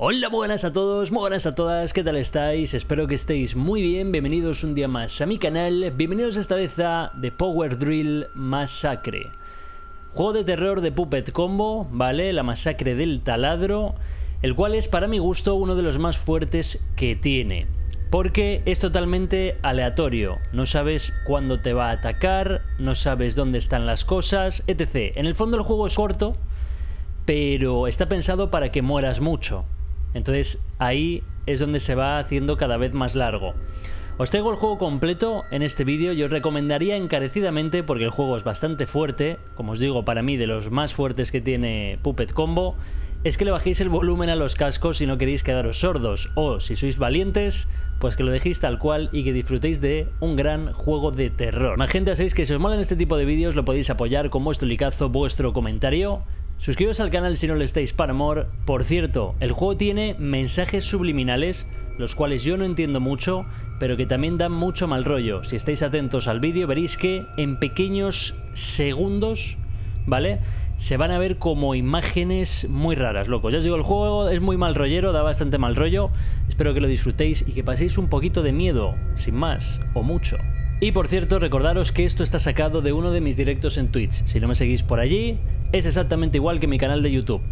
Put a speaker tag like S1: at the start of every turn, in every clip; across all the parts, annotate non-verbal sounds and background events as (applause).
S1: Hola, buenas a todos, buenas a todas, ¿qué tal estáis? Espero que estéis muy bien, bienvenidos un día más a mi canal, bienvenidos esta vez a The Power Drill Massacre. Juego de terror de Puppet Combo, ¿vale? La masacre del taladro, el cual es para mi gusto uno de los más fuertes que tiene. Porque es totalmente aleatorio, no sabes cuándo te va a atacar, no sabes dónde están las cosas, etc. En el fondo el juego es corto, pero está pensado para que mueras mucho. Entonces ahí es donde se va haciendo cada vez más largo. Os traigo el juego completo en este vídeo y os recomendaría encarecidamente, porque el juego es bastante fuerte, como os digo, para mí de los más fuertes que tiene Puppet Combo, es que le bajéis el volumen a los cascos si no queréis quedaros sordos, o si sois valientes, pues que lo dejéis tal cual y que disfrutéis de un gran juego de terror. Más gente, sabéis que si os molan este tipo de vídeos lo podéis apoyar con vuestro licazo, vuestro comentario. Suscribiros al canal si no lo estáis para amor. Por cierto, el juego tiene mensajes subliminales, los cuales yo no entiendo mucho, pero que también dan mucho mal rollo. Si estáis atentos al vídeo veréis que en pequeños segundos, ¿vale? Se van a ver como imágenes muy raras, loco. Ya os digo, el juego es muy mal rollero, da bastante mal rollo. Espero que lo disfrutéis y que paséis un poquito de miedo, sin más, o mucho. Y por cierto, recordaros que esto está sacado de uno de mis directos en Twitch. Si no me seguís por allí, es exactamente igual que mi canal de YouTube.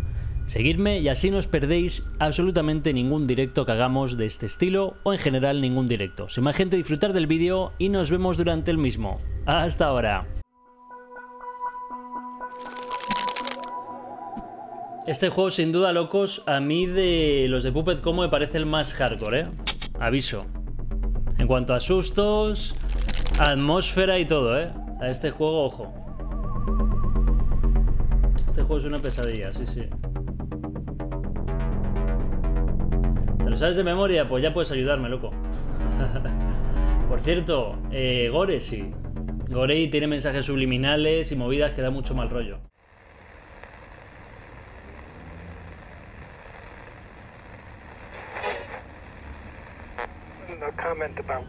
S1: Seguidme y así no os perdéis absolutamente ningún directo que hagamos de este estilo o en general ningún directo. Más gente, disfrutar del vídeo y nos vemos durante el mismo. Hasta ahora. Este juego sin duda, locos, a mí de los de Puppet Como me parece el más hardcore, ¿eh? Aviso. En cuanto a sustos, atmósfera y todo, ¿eh? A este juego, ojo. Juego es una pesadilla, sí, sí. ¿Te lo sabes de memoria? Pues ya puedes ayudarme, loco. (laughs) Por cierto, eh, Gore sí. Gorey tiene mensajes subliminales y movidas que da mucho mal rollo.
S2: no comment about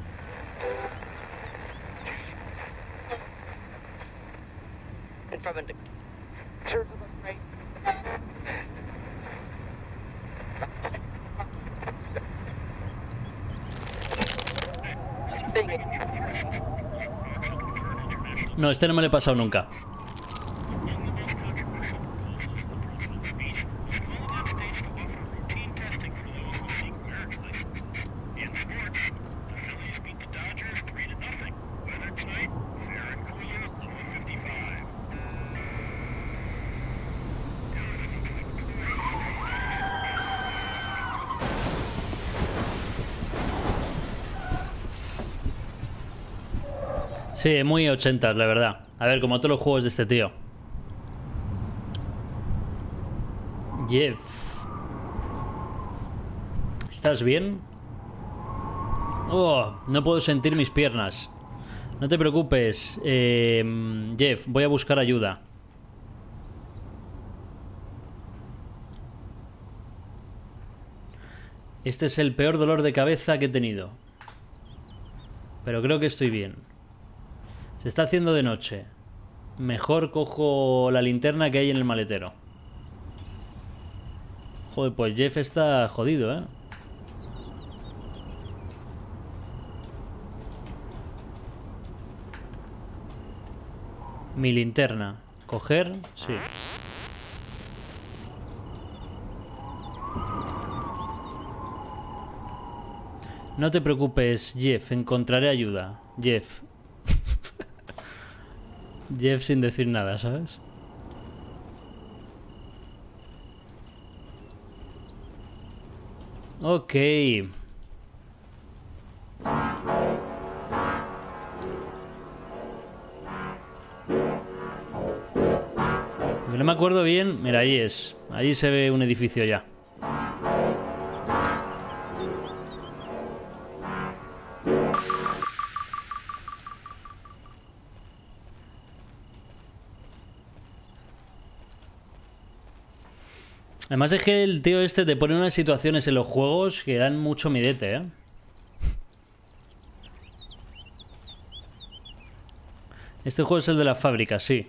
S3: of the
S2: Turn to the right.
S3: thing.
S1: No, este no me lo he pasado nunca. Sí, muy 80 la verdad. A ver, como todos los juegos de este tío. Jeff. ¿Estás bien? Oh, no puedo sentir mis piernas. No te preocupes, eh, Jeff, voy a buscar ayuda. Este es el peor dolor de cabeza que he tenido. Pero creo que estoy bien. Se está haciendo de noche. Mejor cojo la linterna que hay en el maletero. Joder, pues Jeff está jodido, ¿eh? Mi linterna. ¿Coger? Sí. No te preocupes, Jeff. Encontraré ayuda. Jeff. Jeff sin decir nada, ¿sabes? Ok. No me acuerdo bien. Mira, ahí es. Ahí se ve un edificio ya. Además es que el tío este te pone unas situaciones en los juegos que dan mucho midete, ¿eh? Este juego es el de la fábrica, sí.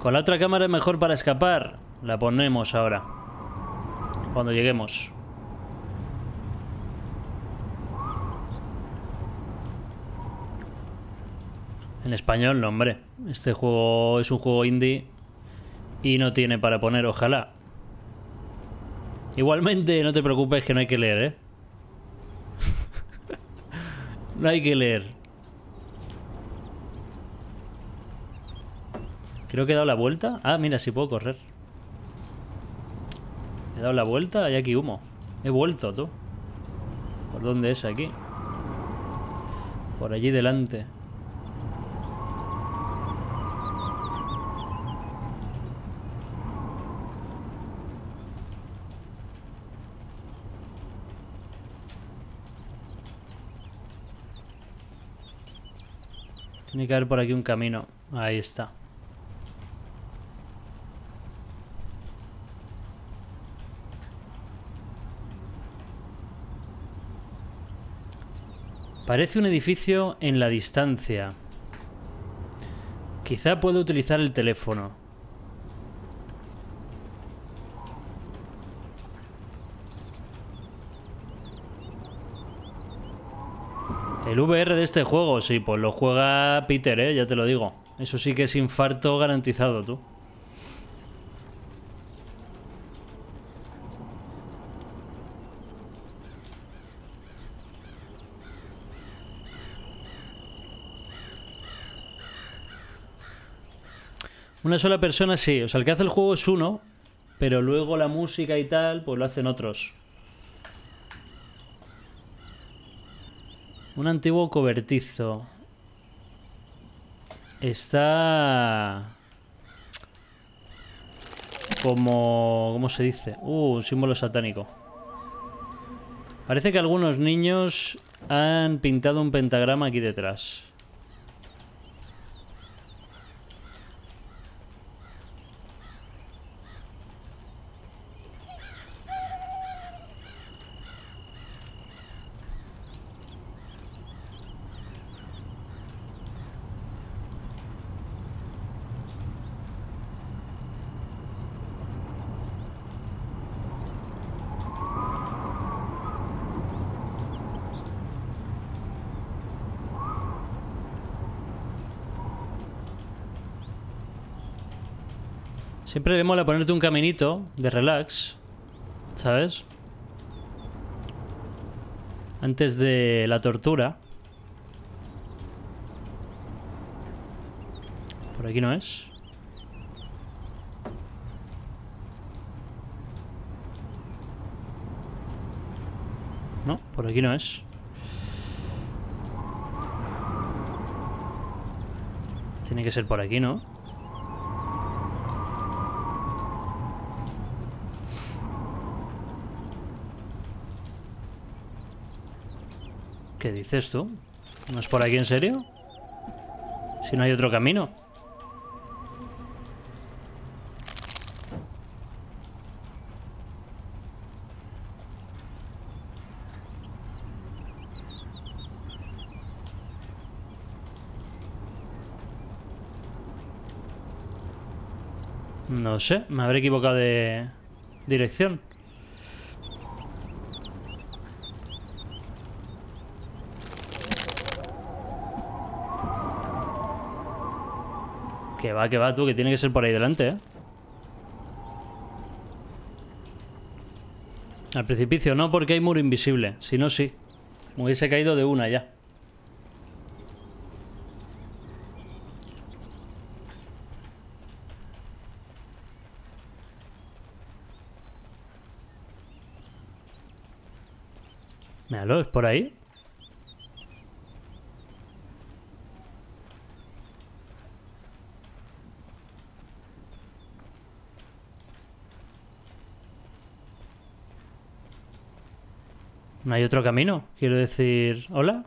S1: Con la otra cámara es mejor para escapar. La ponemos ahora. Cuando lleguemos. En español, no, hombre. Este juego es un juego indie y no tiene para poner, ojalá. Igualmente, no te preocupes que no hay que leer, ¿eh? (laughs) no hay que leer. Creo que he dado la vuelta. Ah, mira, sí puedo correr. He dado la vuelta, hay aquí humo. He vuelto, tú. ¿Por dónde es aquí? Por allí delante. Tiene que haber por aquí un camino. Ahí está. Parece un edificio en la distancia. Quizá pueda utilizar el teléfono. El VR de este juego, sí, pues lo juega Peter, ¿eh? ya te lo digo. Eso sí que es infarto garantizado, tú. Una sola persona sí, o sea, el que hace el juego es uno, pero luego la música y tal, pues lo hacen otros. Un antiguo cobertizo. Está... Como... ¿Cómo se dice? Uh, un símbolo satánico. Parece que algunos niños han pintado un pentagrama aquí detrás. Siempre le mola ponerte un caminito de relax, ¿sabes? Antes de la tortura. Por aquí no es. No, por aquí no es. Tiene que ser por aquí, ¿no? ¿Qué dices tú? ¿No es por aquí en serio? Si no hay otro camino. No sé, me habré equivocado de dirección. Que va, que va tú, que tiene que ser por ahí delante, ¿eh? Al precipicio no, porque hay muro invisible. Si no, sí. Me hubiese caído de una ya. Míralo, ¿es por ahí? ¿No hay otro camino? Quiero decir... ¿Hola?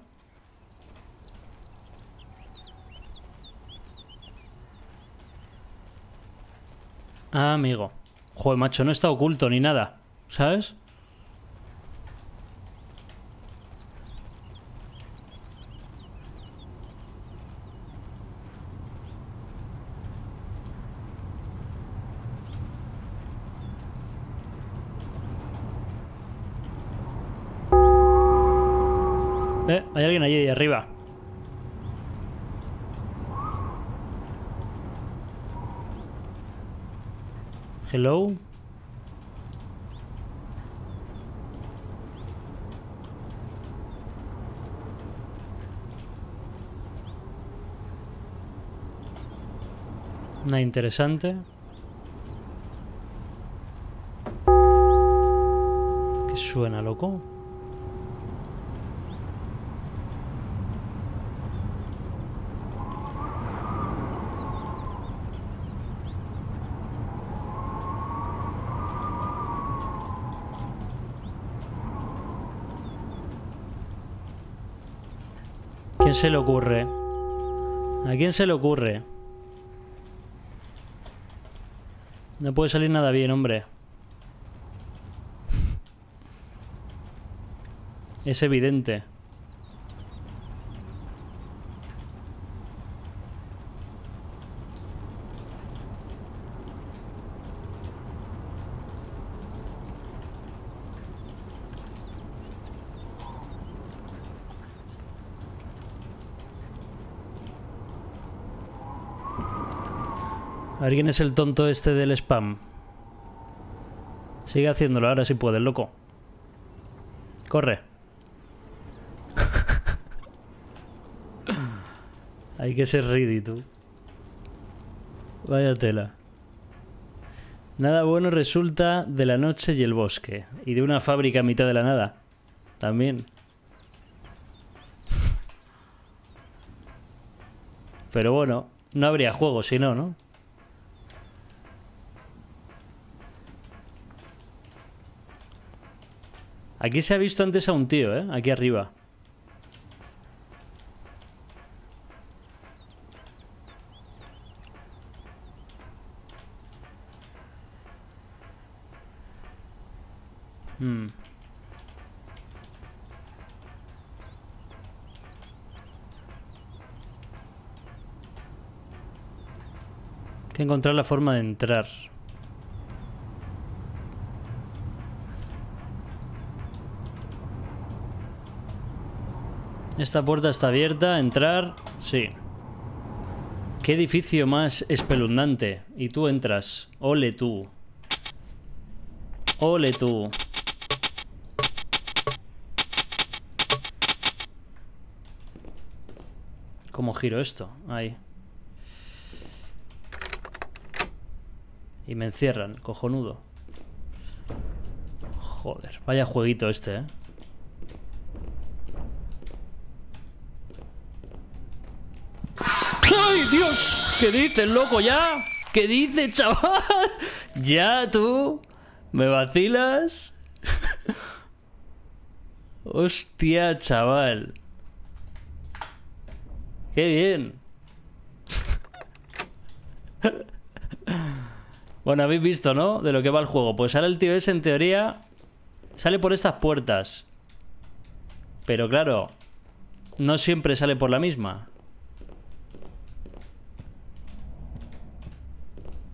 S1: Ah, amigo. Joder, macho, no está oculto ni nada. ¿Sabes? Eh, hay alguien allí arriba. Hello. Nada interesante. ¿Qué suena, loco? ¿Quién se le ocurre? ¿A quién se le ocurre? No puede salir nada bien, hombre. Es evidente. A ver quién es el tonto este del spam. Sigue haciéndolo ahora si puedes, loco. Corre. (laughs) Hay que ser tú. Vaya tela. Nada bueno resulta de la noche y el bosque. Y de una fábrica a mitad de la nada. También. (laughs) Pero bueno, no habría juego si no, ¿no? Aquí se ha visto antes a un tío, ¿eh? Aquí arriba. Hmm. Hay que encontrar la forma de entrar. Esta puerta está abierta. Entrar. Sí. Qué edificio más espeluznante. Y tú entras. Ole tú. Ole tú. ¿Cómo giro esto? Ahí. Y me encierran. Cojonudo. Joder. Vaya jueguito este, ¿eh? ¡Ay, Dios! ¿Qué dices, loco, ya? ¿Qué dices, chaval? (laughs) ¿Ya tú? ¿Me vacilas? (laughs) Hostia, chaval. ¡Qué bien! (laughs) Bueno, habéis visto, ¿no? De lo que va el juego. Pues ahora el tío ese, en teoría, sale por estas puertas. Pero claro, no siempre sale por la misma.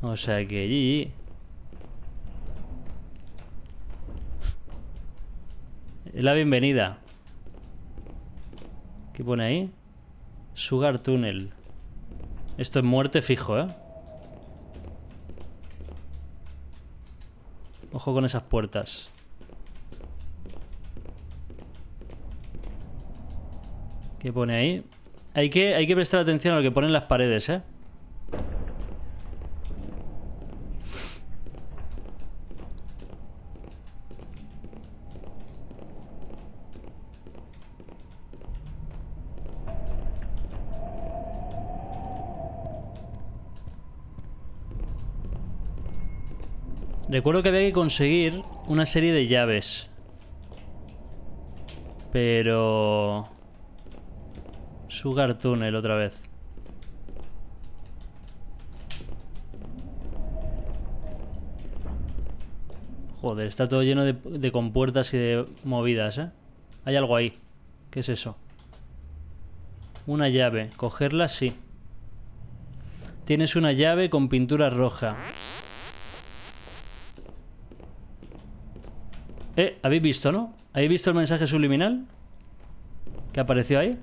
S1: O sea que allí... Es la bienvenida. ¿Qué pone ahí? Sugar Tunnel. Esto es muerte fijo, ¿eh? Ojo con esas puertas. ¿Qué pone ahí? Hay que, hay que prestar atención a lo que ponen las paredes, ¿eh? Recuerdo que había que conseguir una serie de llaves. Pero... Sugar Tunnel otra vez. Joder, está todo lleno de, de compuertas y de movidas, ¿eh? Hay algo ahí. ¿Qué es eso? Una llave. Cogerla, sí. Tienes una llave con pintura roja. Eh, ¿habéis visto, no? ¿Habéis visto el mensaje subliminal? ¿Qué apareció ahí?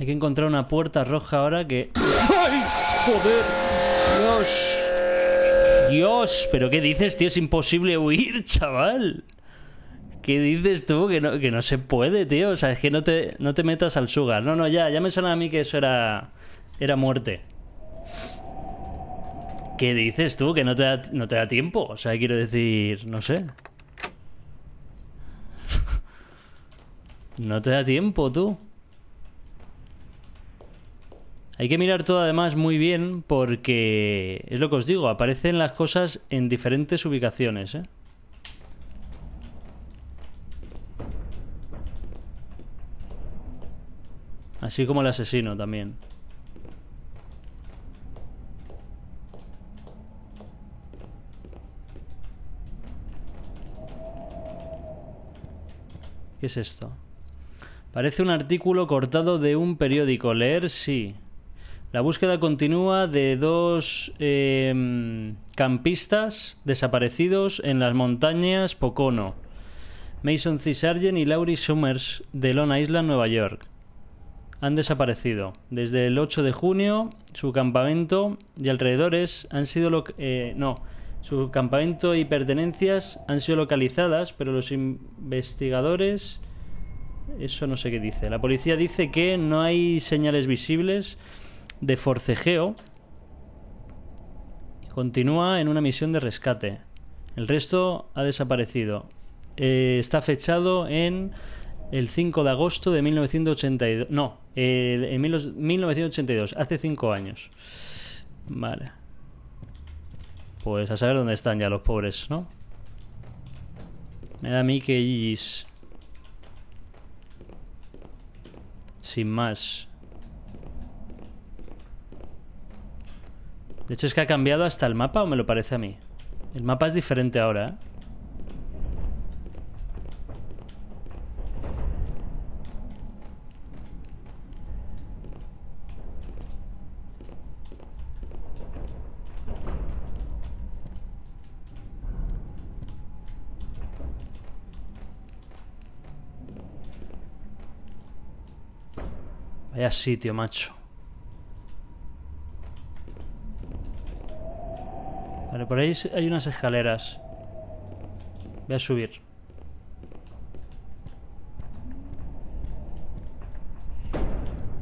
S1: Hay que encontrar una puerta roja ahora que... ¡Ay! ¡Joder! ¡Dios! ¡Dios! ¿Pero qué dices, tío? Es imposible huir, chaval. ¿Qué dices tú? Que no, que no se puede, tío. O sea, es que no te, no te metas al sugar. No, no, ya, ya me suena a mí que eso era, era muerte. ¿Qué dices tú? Que no te, no te da tiempo. O sea, quiero decir, no sé. (laughs) No te da tiempo, tú. Hay que mirar todo además muy bien porque es lo que os digo, aparecen las cosas en diferentes ubicaciones, ¿eh? Así como el asesino también. ¿Qué es esto? Parece un artículo cortado de un periódico. Leer sí. La búsqueda continúa de dos eh, campistas desaparecidos en las montañas Pocono. Mason C. Sargent y Laurie Summers de Long Island, Nueva York. Han desaparecido. Desde el 8 de junio, su campamento y alrededores han sido... lo- eh, no, su campamento y pertenencias han sido localizadas, pero los investigadores... Eso no sé qué dice. La policía dice que no hay señales visibles de forcejeo. Continúa en una misión de rescate. El resto ha desaparecido. Eh, está fechado en el 5 de agosto de 1982. No, eh, en mil- 1982, hace 5 años. Vale. Pues a saber dónde están ya los pobres, ¿no? Me da a mí que Gis. Sin más. De hecho, es que ha cambiado hasta el mapa o me lo parece a mí. El mapa es diferente ahora, ¿eh? Vaya sitio, macho. Vale, por ahí hay unas escaleras. Voy a subir.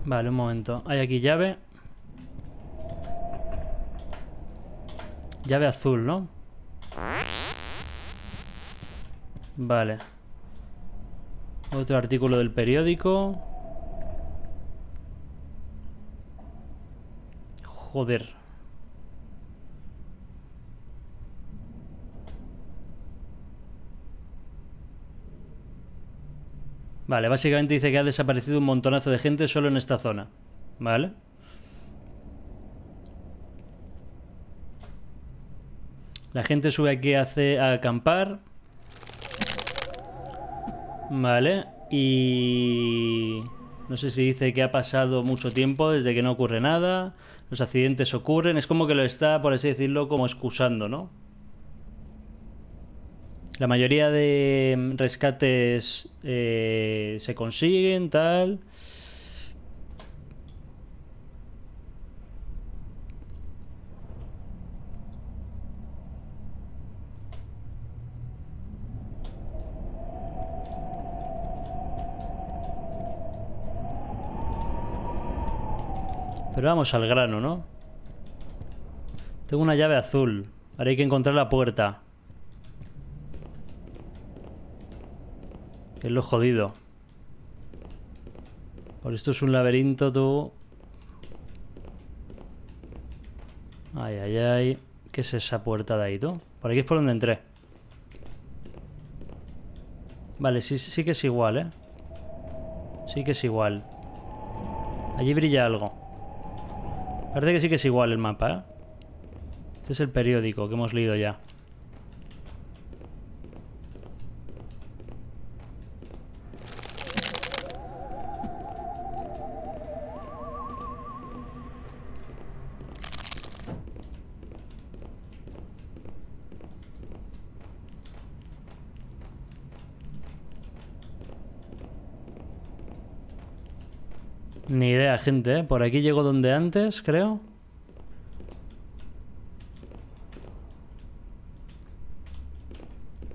S1: Vale, un momento. Hay aquí llave. Llave azul, ¿no? Vale. Otro artículo del periódico. Joder. Vale, básicamente dice que ha desaparecido un montonazo de gente solo en esta zona. Vale. La gente sube aquí hace- a acampar. Vale. Y... No sé si dice que ha pasado mucho tiempo desde que no ocurre nada. Los accidentes ocurren. Es como que lo está, por así decirlo, como excusando, ¿no? La mayoría de mm, rescates eh, se consiguen, tal. Pero vamos al grano, ¿no? Tengo una llave azul. Ahora hay que encontrar la puerta. Que es lo jodido. Por esto es un laberinto, tú. Ay, ay, ay. ¿Qué es esa puerta de ahí, tú? Por aquí es por donde entré. Vale, sí, sí que es igual, ¿eh? Sí que es igual. Allí brilla algo. Parece que sí que es igual el mapa, ¿eh? Este es el periódico que hemos leído ya. Gente, ¿eh? Por aquí llego donde antes, creo.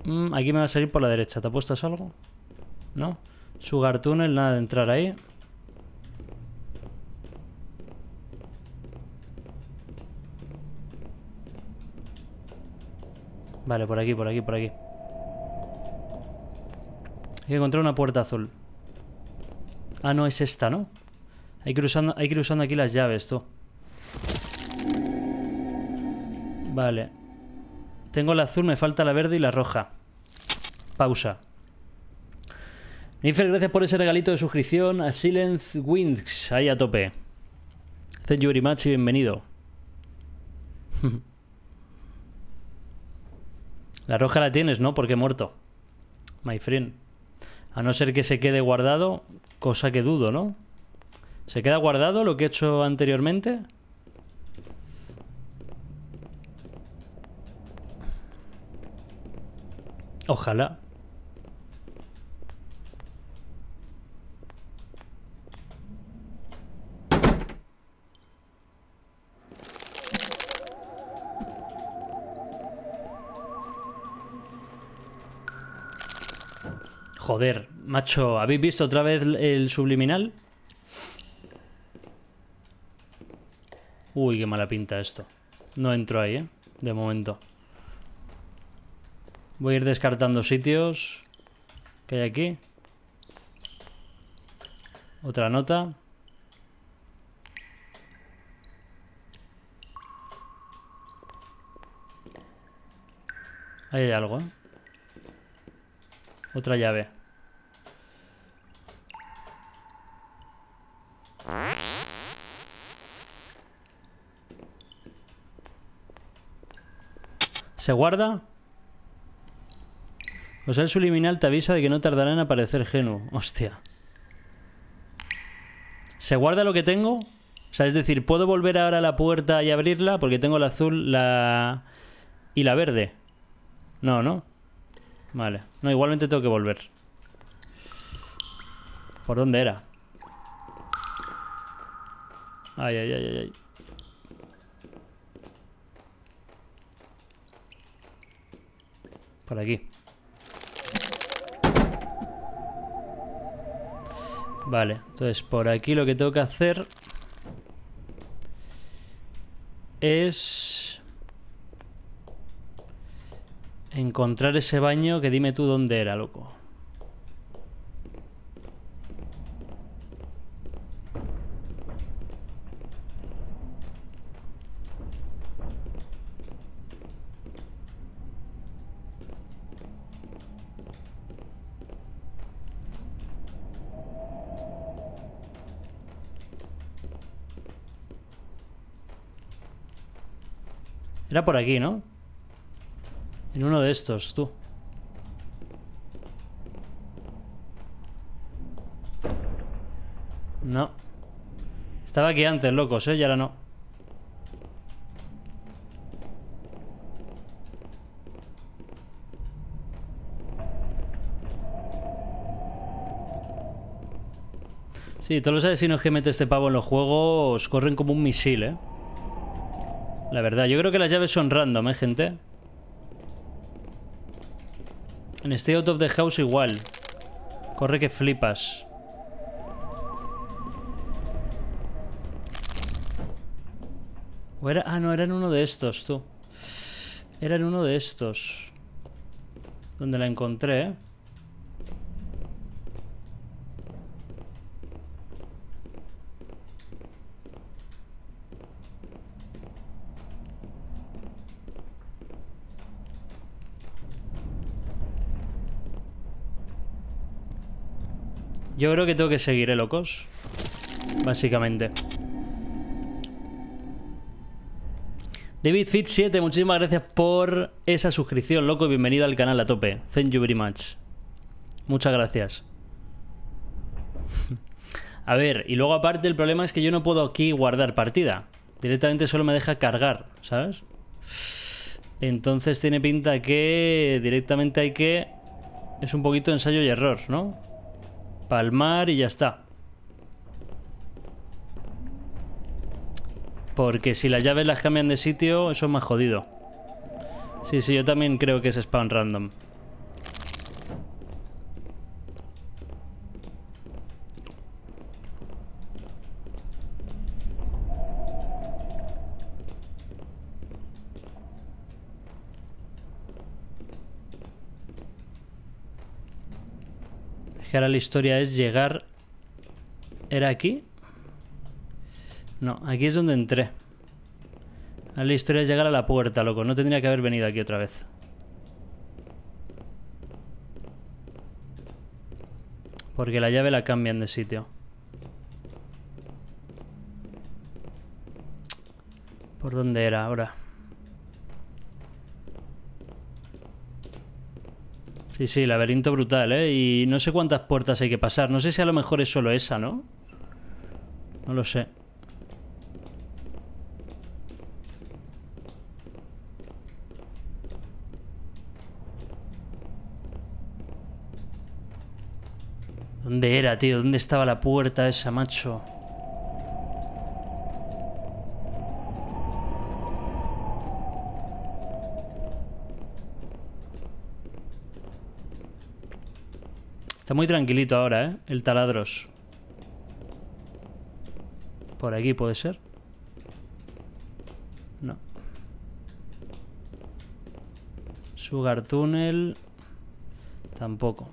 S1: Mm, aquí me va a salir por la derecha. ¿Te apuestas algo? ¿No? Sugar Tunnel, nada de entrar ahí. Vale, por aquí, por aquí, por aquí. Hay que encontrar una puerta azul. Ah, no, es esta, ¿no? Hay que ir usando, hay que ir aquí las llaves, tú. Vale. Tengo la azul, me falta la verde y la roja. Pausa. Nifer, gracias por ese regalito de suscripción a Silent Winds. Ahí a tope. Thank you very much y bienvenido. (laughs) La roja la tienes, ¿no? Porque he muerto. My friend. A no ser que se quede guardado, cosa que dudo, ¿no? ¿Se queda guardado lo que he hecho anteriormente? Ojalá. Joder, macho, ¿habéis visto otra vez el subliminal? Uy, qué mala pinta esto. No entro ahí, ¿eh? De momento. Voy a ir descartando sitios que hay aquí. Otra nota. Ahí hay algo, ¿eh? Otra llave. ¿Se guarda? O sea, el subliminal te avisa de que no tardará en aparecer Genu. Hostia. ¿Se guarda lo que tengo? O sea, es decir, ¿puedo volver ahora a la puerta y abrirla? Porque tengo la azul, la... y la verde. No, ¿no? Vale. No, igualmente tengo que volver. ¿Por dónde era? Ay, ay, ay, ay, Por aquí. Vale, entonces por aquí lo que tengo que hacer es encontrar ese baño que dime tú dónde era, loco. Era por aquí, ¿no? En uno de estos, tú. No. Estaba aquí antes, locos, ¿eh? Y ahora no. Sí, todos los asesinos que mete este pavo en los juegos corren como un misil, ¿eh? La verdad, yo creo que las llaves son random, ¿eh, gente? En Stay Out of the House igual. Corre que flipas. O era... Ah, no, era en uno de estos, tú. Era en uno de estos. Donde la encontré, ¿eh? Yo creo que tengo que seguir, ¿eh, locos? Básicamente. David Fit 7, muchísimas gracias por esa suscripción, loco, y bienvenido al canal a tope. Thank you very much. Muchas gracias. (laughs) A ver, y luego aparte el problema es que yo no puedo aquí guardar partida. Directamente solo me deja cargar, ¿sabes? Entonces tiene pinta que directamente hay que... Es un poquito ensayo y error, ¿no? Palmar y ya está. Porque si las llaves las cambian de sitio, eso es más jodido. Sí, sí, yo también creo que es spawn random. Que ahora la historia es llegar... ¿Era aquí? No, aquí es donde entré. Ahora la historia es llegar a la puerta, loco. No tendría que haber venido aquí otra vez. Porque la llave la cambian de sitio. ¿Por dónde era ahora? Sí, sí, laberinto brutal, ¿eh? Y no sé cuántas puertas hay que pasar. No sé si a lo mejor es solo esa, ¿no? No lo sé. ¿Dónde era, tío? ¿Dónde estaba la puerta esa, macho? Está muy tranquilito ahora, ¿eh? El taladros. Por aquí puede ser. No. Sugar Tunnel. Tampoco.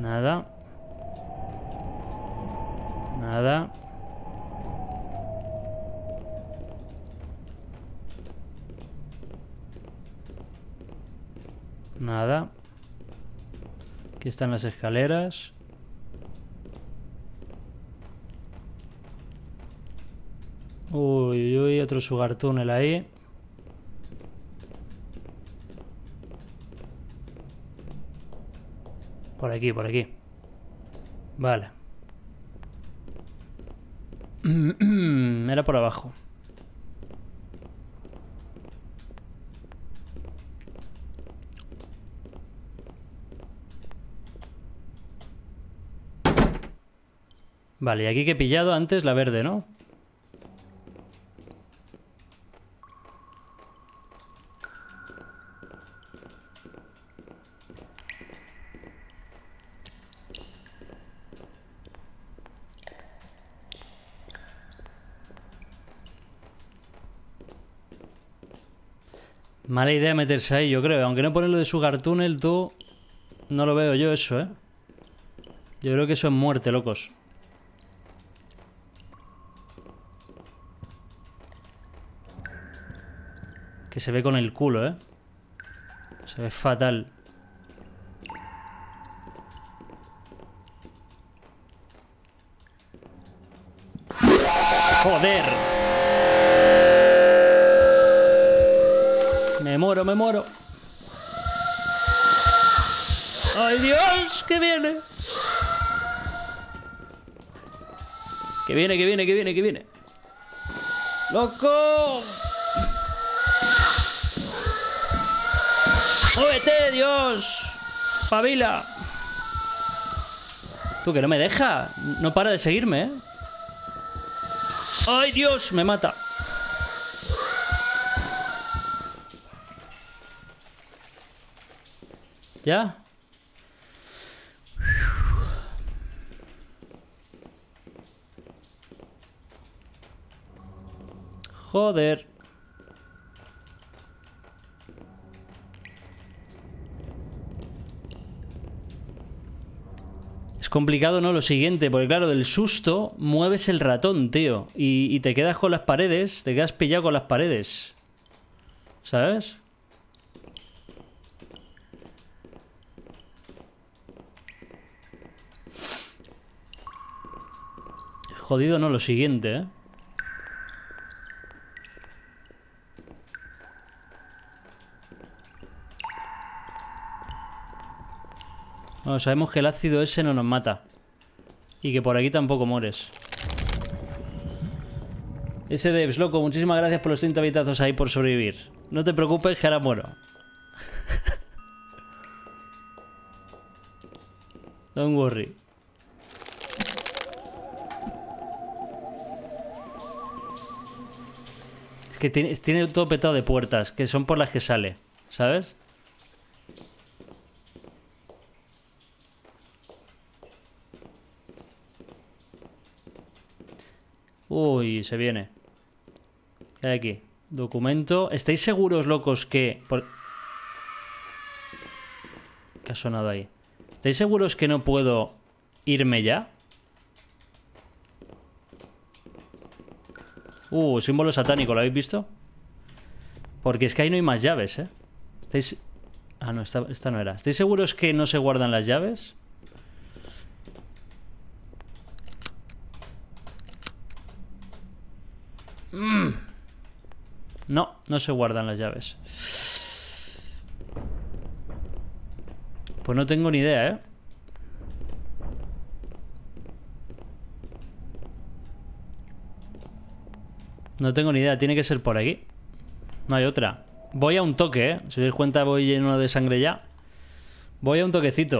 S1: Nada. Nada. Nada. Aquí están las escaleras. Uy, uy, otro sugar tunnel ahí. Por aquí, por aquí. Vale. (clears throat) Era por abajo. Vale, y aquí que he pillado antes la verde, ¿no? Mala idea meterse ahí, yo creo. Aunque no ponerlo de Sugar Tunnel, tú... No lo veo yo eso, ¿eh? Yo creo que eso es muerte, locos. Se ve con el culo, ¿eh? Se ve fatal. ¡Joder! Me muero, me muero. ¡Ay, Dios! ¡Que viene! Que viene, que viene, que viene, que viene. ¡Loco! ¡Muévete, Dios! ¡Pavila! Tú, que no me deja. No para de seguirme, ¿eh? ¡Ay, Dios! Me mata. ¿Ya? Joder. Complicado, ¿no? Lo siguiente, porque claro, del susto mueves el ratón, tío. Y, te quedas con las paredes, te quedas pillado con las paredes. ¿Sabes? Jodido, ¿no? Lo siguiente, ¿eh? Sabemos que el ácido ese no nos mata. Y que por aquí tampoco mores. Ese Devs, loco, muchísimas gracias por los 30 vitazos ahí por sobrevivir. No te preocupes, que ahora muero. (laughs) Don't worry. Es que tiene, tiene todo petado de puertas, que son por las que sale, ¿sabes? Uy, se viene. ¿Qué hay aquí? Documento. ¿Estáis seguros, locos, que... ¿Qué ha sonado ahí? ¿Estáis seguros que no puedo irme ya? Uh, símbolo satánico, ¿lo habéis visto? Porque es que ahí no hay más llaves, ¿eh? ¿Estáis...? Ah, no, esta, esta no era. ¿Estáis seguros que no se guardan las llaves? No, no se guardan las llaves. Pues no tengo ni idea, ¿eh? No tengo ni idea, tiene que ser por aquí. No hay otra. Voy a un toque, ¿eh? Si os dais cuenta voy lleno de sangre ya. Voy a un toquecito.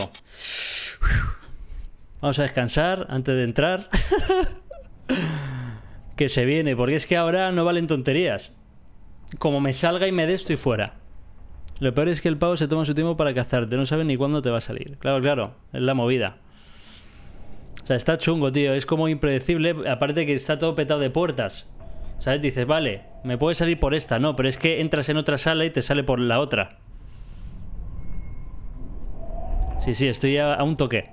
S1: Vamos a descansar antes de entrar. (laughs) que se viene, porque es que ahora no valen tonterías. Como me salga y me dé, estoy fuera. Lo peor es que el pavo se toma su tiempo para cazarte, no sabe ni cuándo te va a salir. Claro, claro, es la movida. O sea, está chungo, tío, es como impredecible, aparte que está todo petado de puertas. ¿Sabes? Dices, vale, me puede salir por esta, no, pero es que entras en otra sala y te sale por la otra. Sí, sí, estoy a, a un toque.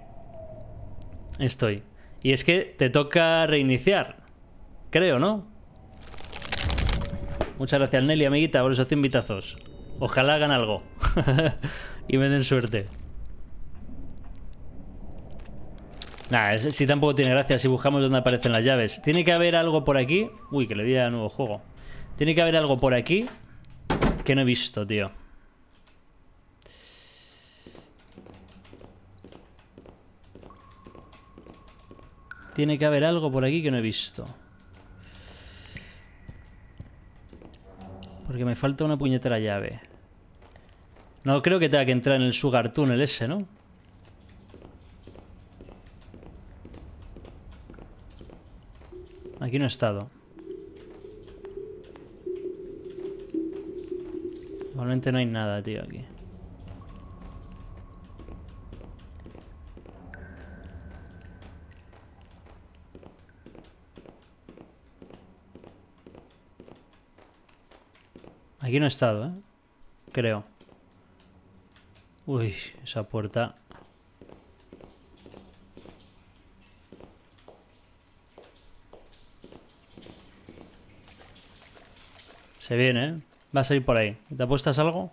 S1: Estoy. Y es que te toca reiniciar. Creo, ¿no? Muchas gracias, Nelly, amiguita, por esos 100 vitazos. Ojalá hagan algo. (laughs) y me den suerte. Nah, sí tampoco tiene gracia si buscamos dónde aparecen las llaves. Tiene que haber algo por aquí. Uy, que le di a nuevo juego. Tiene que haber algo por aquí que no he visto, tío. Tiene que haber algo por aquí que no he visto. Porque me falta una puñetera llave. No creo que tenga que entrar en el Sugar Tunnel ese, ¿no? Aquí no he estado. Igualmente no hay nada, tío, aquí. Aquí no he estado, ¿eh? Creo. Uy, esa puerta. Se viene, ¿eh? Va a salir por ahí. ¿Te apuestas algo?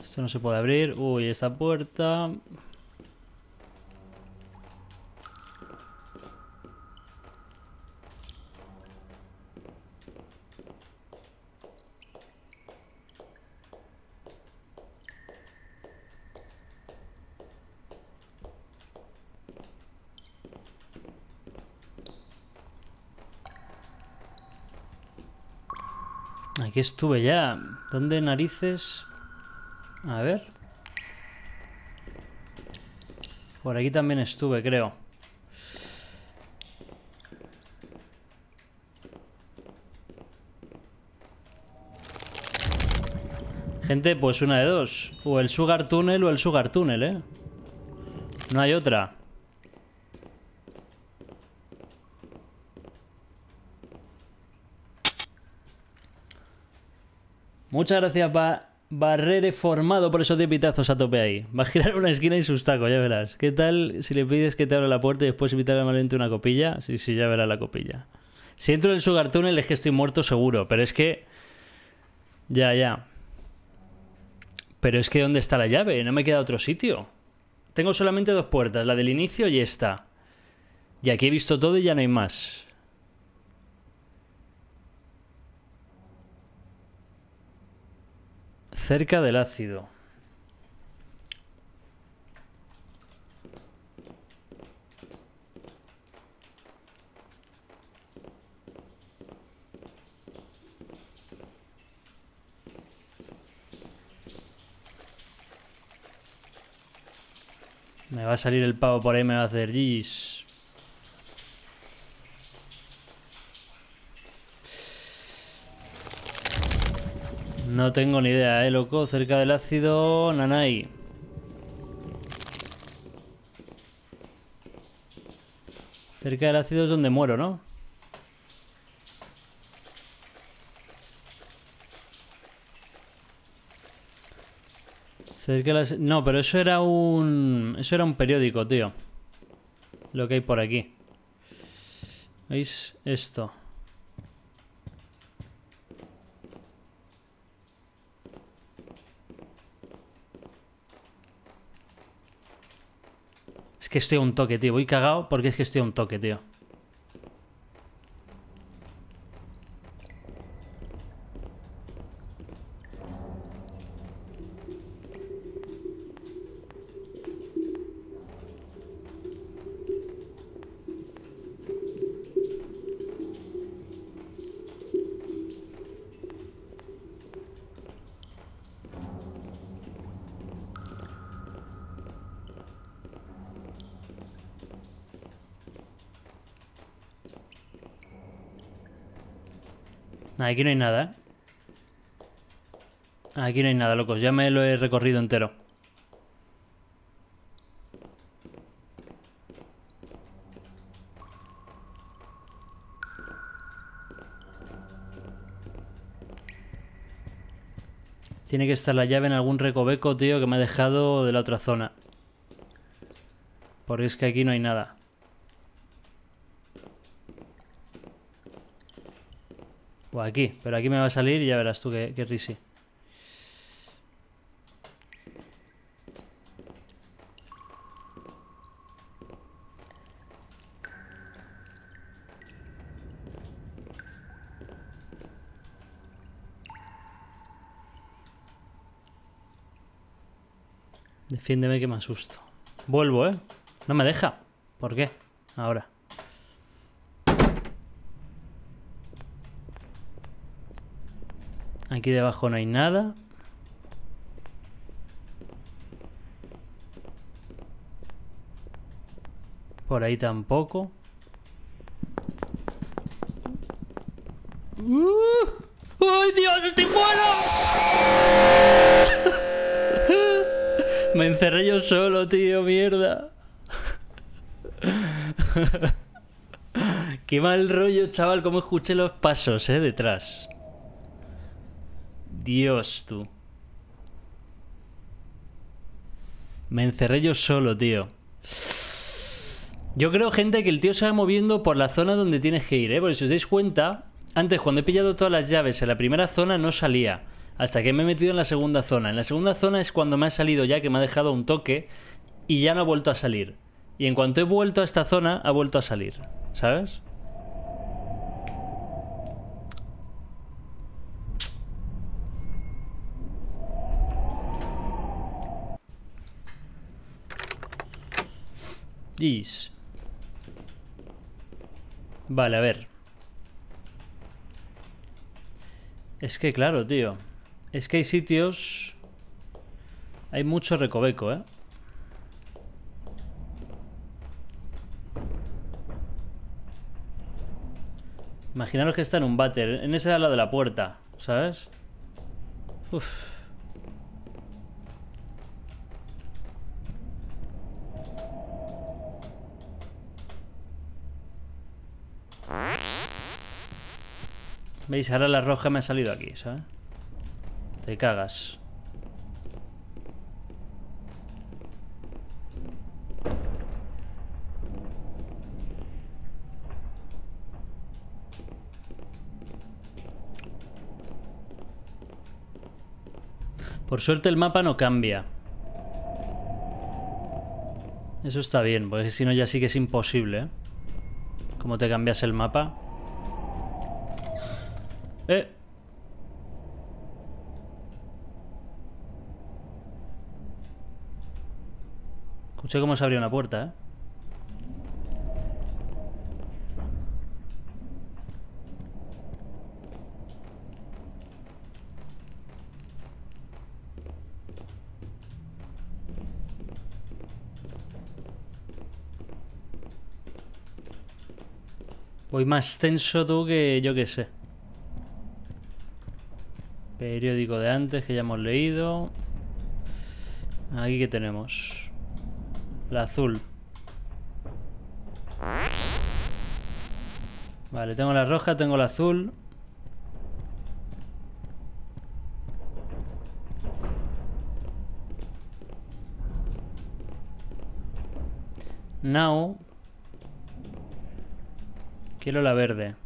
S1: Esto no se puede abrir. Uy, esta puerta... Estuve ya. ¿Dónde narices? A ver. Por aquí también estuve, creo. Gente, pues una de dos. O el Sugar Tunnel o el Sugar Tunnel, ¿eh? No hay otra. Muchas gracias, ba Barrere Formado, por esos 10 pitazos a tope ahí. Va a girar una esquina y sus tacos, ya verás. ¿Qué tal si le pides que te abra la puerta y después invitar amablemente una copilla? Sí, sí, ya verá la copilla. Si entro en el Sugar Tunnel es que estoy muerto seguro, pero es que... Ya, ya. Pero es que ¿dónde está la llave? No me queda otro sitio. Tengo solamente dos puertas, la del inicio y esta. Y aquí he visto todo y ya no hay más. Cerca del ácido. Me va a salir el pavo por ahí, me va a hacer gis. No tengo ni idea, eh, loco. Cerca del ácido, Nanai. Cerca del ácido es donde muero, ¿no? Cerca de las- No, pero eso era un... Eso era un periódico, tío. Lo que hay por aquí. ¿Veis? Esto. Es que estoy a un toque, tío. Voy cagado porque es que estoy a un toque, tío. Aquí no hay nada, ¿eh? Aquí no hay nada, locos. Ya me lo he recorrido entero. Tiene que estar la llave en algún recoveco, tío, que me ha dejado de la otra zona. Porque es que aquí no hay nada. Aquí, pero aquí me va a salir y ya verás tú qué risi. Defiéndeme que me asusto. Vuelvo, ¿eh? No me deja. ¿Por qué? Ahora. Aquí debajo no hay nada. Por ahí tampoco. ¡Uh! ¡Ay, Dios! ¡Estoy fuera! (laughs) Me encerré yo solo, tío, mierda. (laughs) Qué mal rollo, chaval, cómo escuché los pasos, eh, detrás. Dios, tú. Me encerré yo solo, tío. Yo creo, gente, que el tío se va moviendo por la zona donde tienes que ir, ¿eh? Porque si os dais cuenta, antes cuando he pillado todas las llaves en la primera zona no salía. Hasta que me he metido en la segunda zona. En la segunda zona es cuando me ha salido ya que me ha dejado un toque y ya no ha vuelto a salir. Y en cuanto he vuelto a esta zona, ha vuelto a salir. ¿Sabes? Is. Vale, a ver. Es que claro, tío. Es que hay sitios... Hay mucho recoveco, ¿eh? Imaginaros que está en un váter, en ese lado de la puerta, ¿sabes? Uf. ¿Veis? Ahora la roja me ha salido aquí, ¿sabes? Te cagas. Por suerte el mapa no cambia. Eso está bien, porque si no ya sí que es imposible, ¿eh? Como te cambias el mapa. Eh. Escuché cómo se abrió una puerta, ¿eh? Voy más tenso tú que yo que sé. Periódico de antes que ya hemos leído. Aquí que tenemos. La azul. Vale, tengo la roja, tengo la azul. Now. Quiero la verde.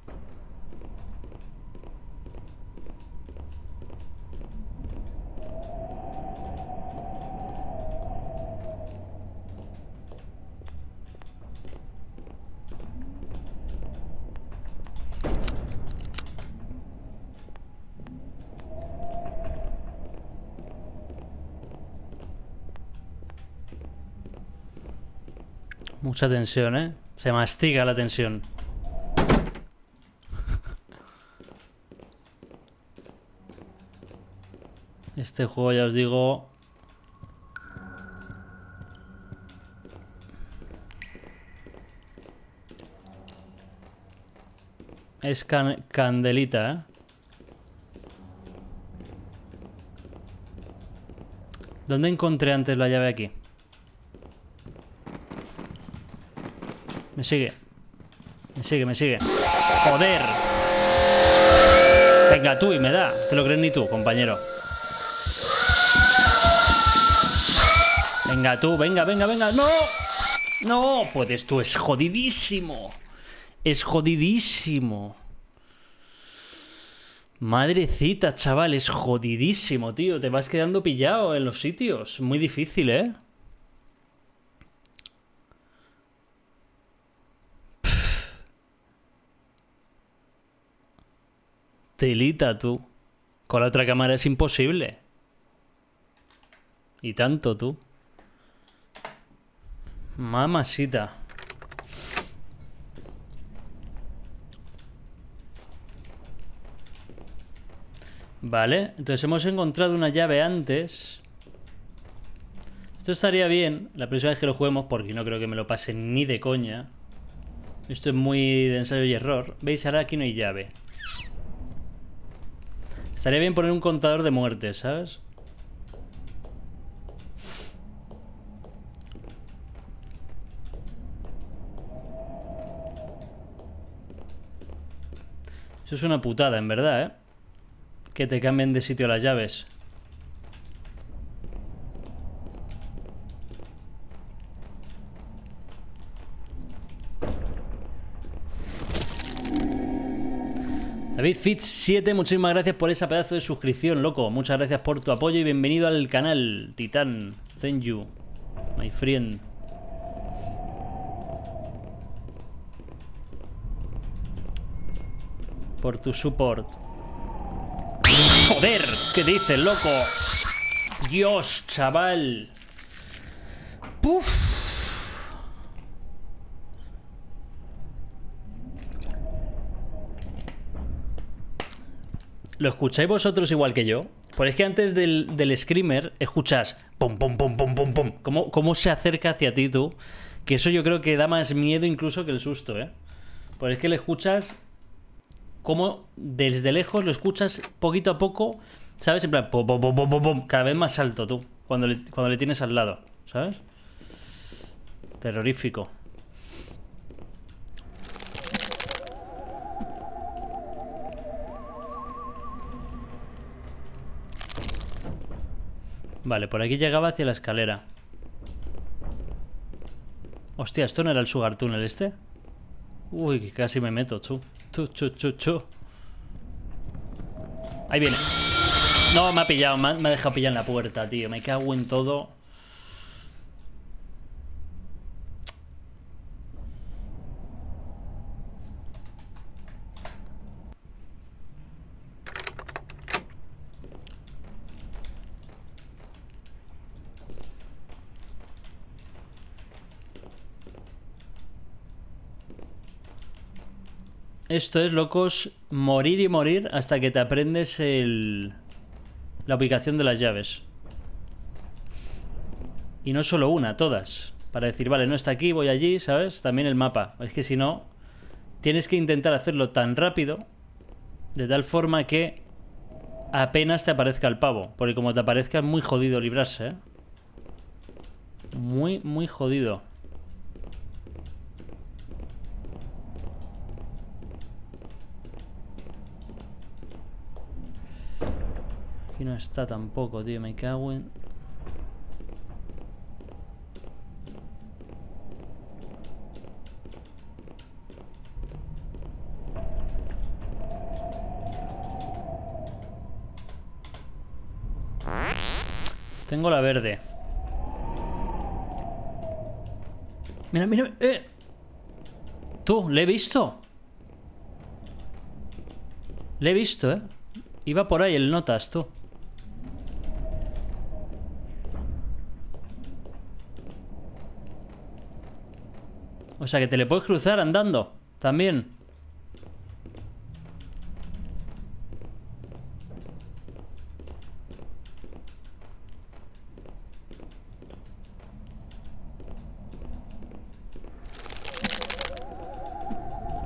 S1: Mucha tensión, ¿eh? Se mastiga la tensión. Este juego, ya os digo... Es can- candelita, ¿eh? ¿Dónde encontré antes la llave aquí? Me sigue. Me sigue, me sigue. ¡Joder! Venga tú y me da. Te lo crees ni tú, compañero. Venga tú, venga, venga, venga. ¡No! ¡No! Puedes tú, es jodidísimo. Es jodidísimo. Madrecita, chaval, es jodidísimo, tío. Te vas quedando pillado en los sitios. Muy difícil, ¿eh? Tú. Con la otra cámara es imposible. Y tanto, tú. Mamasita. Vale, entonces hemos encontrado una llave antes. Esto estaría bien la próxima vez que lo juguemos, porque no creo que me lo pase ni de coña. Esto es muy de ensayo y error. ¿Veis? Ahora aquí no hay llave. Estaría bien poner un contador de muertes, ¿sabes? Eso es una putada, en verdad, ¿eh? Que te cambien de sitio las llaves. David Fitz 7, muchísimas gracias por esa pedazo de suscripción, loco. Muchas gracias por tu apoyo y bienvenido al canal, Titán. Thank my friend. Por tu support. Joder, ¿qué dices, loco? Dios, chaval. Puf. ¿Lo escucháis vosotros igual que yo? Pues es que antes del, del screamer escuchas pum, pum, pum, pum, pum, pum. ¿Cómo, ¿Cómo se acerca hacia ti tú? Que eso yo creo que da más miedo incluso que el susto, ¿eh? Pues es que le escuchas como desde lejos lo escuchas poquito a poco, ¿sabes? En plan, pum, pum, pum, pum, pum, cada vez más alto tú, cuando le, cuando le tienes al lado, ¿sabes? Terrorífico. Vale, por aquí llegaba hacia la escalera. Hostia, ¿esto no era el Sugar Tunnel este? Uy, que casi me meto, chu. Chu, chu, chu, chu. Ahí viene. No, me ha pillado, me ha, me ha dejado pillar en la puerta, tío. Me cago en todo. Esto es, locos, morir y morir hasta que te aprendes el... la ubicación de las llaves. Y no solo una, todas. Para decir, vale, no está aquí, voy allí, ¿sabes? También el mapa. Es que si no, tienes que intentar hacerlo tan rápido, de tal forma que apenas te aparezca el pavo. Porque como te aparezca es muy jodido librarse, ¿eh? Muy, muy jodido. Aquí no está tampoco, tío. Me cago en... Tengo la verde. Mira, mira, eh. Tú, le he visto. Le he visto, eh. Iba por ahí el notas, tú. O sea que te le puedes cruzar andando. También.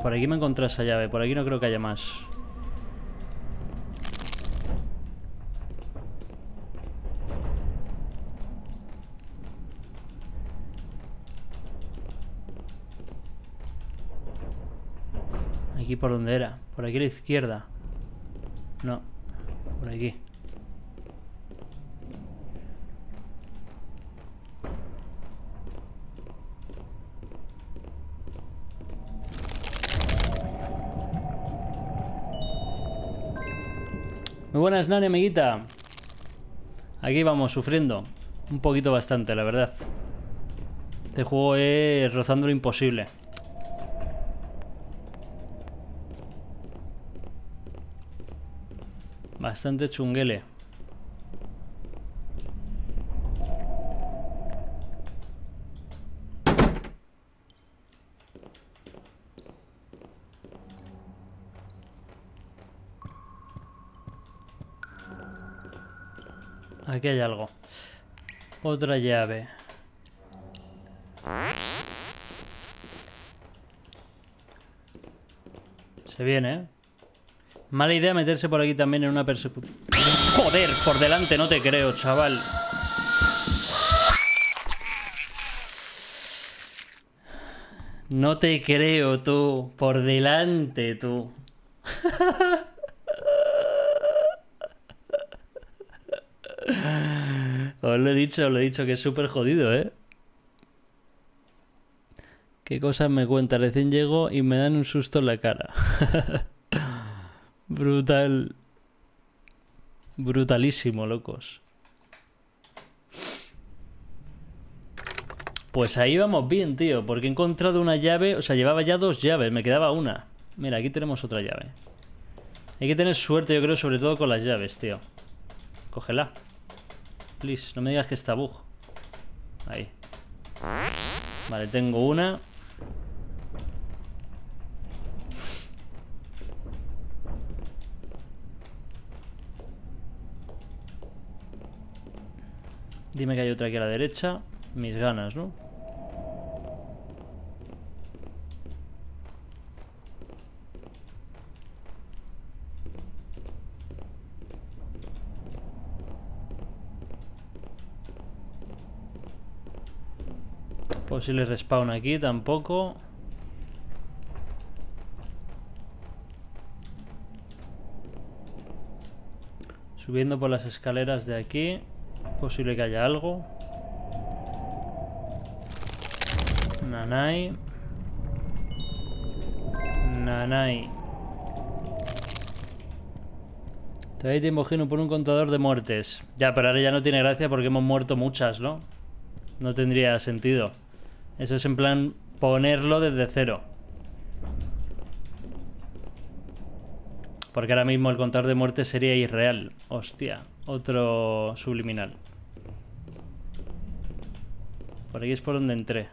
S1: Por aquí me encontré esa llave. Por aquí no creo que haya más. Por donde era. Por aquí a la izquierda. No. Por aquí. Muy buenas, Nani, amiguita. Aquí vamos, sufriendo. Un poquito bastante, la verdad. Este juego es rozando lo imposible. Bastante chunguele. Aquí hay algo. Otra llave. Se viene, ¿eh? Mala idea meterse por aquí también en una persecución. Joder, por delante, no te creo, chaval. No te creo, tú. Por delante, tú. Os lo he dicho, os lo he dicho que es súper jodido, ¿eh? ¿Qué cosas me cuenta? Recién llego y me dan un susto en la cara. (laughs) Brutal. Brutalísimo, locos. Pues ahí vamos bien, tío, porque he encontrado una llave, o sea, llevaba ya dos llaves, me quedaba una. Mira, aquí tenemos otra llave. Hay que tener suerte, yo creo, sobre todo con las llaves, tío. Cógela. Please, no me digas que está bug. Ahí. Vale, tengo una. Dime que hay otra aquí a la derecha. Mis ganas, ¿no? Posible respawn aquí tampoco. Subiendo por las escaleras de aquí. Posible que haya algo. Nanai. Nanai. Te doy tiempo gino por un contador de muertes. Ya, pero ahora ya no tiene gracia porque hemos muerto muchas, ¿no? No tendría sentido. Eso es en plan ponerlo desde cero. Porque ahora mismo el contador de muertes sería irreal. Hostia, otro subliminal. Por aquí es por donde entré.